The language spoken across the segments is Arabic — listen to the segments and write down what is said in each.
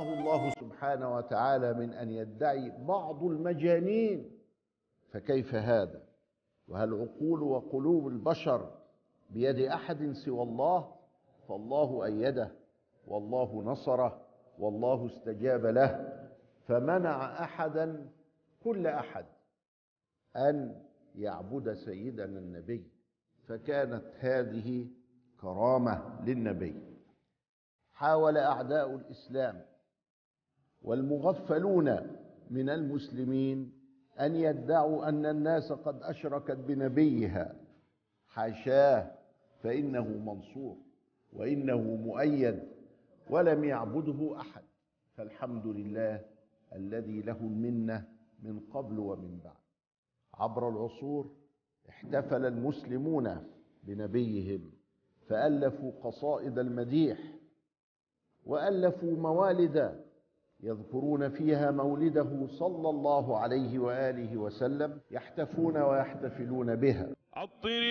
حماه الله سبحانه وتعالى من أن يدعي بعض المجانين. فكيف هذا؟ وهل عقول وقلوب البشر بيد أحد سوى الله؟ فالله أيده والله نصره والله استجاب له. فمنع أحدا كل أحد أن يعبد سيدنا النبي. فكانت هذه كرامة للنبي. حاول أعداء الإسلام والمغفلون من المسلمين أن يدعوا أن الناس قد أشركت بنبيها. حاشاه فإنه منصور وإنه مؤيد ولم يعبده أحد. فالحمد لله الذي له المنة من قبل ومن بعد. عبر العصور احتفل المسلمون بنبيهم فألفوا قصائد المديح وألفوا موالد يذكرون فيها مولده صلى الله عليه وآله وسلم يحتفون ويحتفلون بها. عطر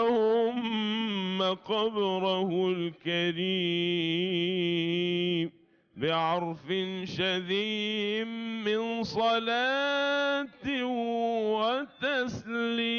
اللهم قبره الكريم بعرف شذي من صلاة وتسليم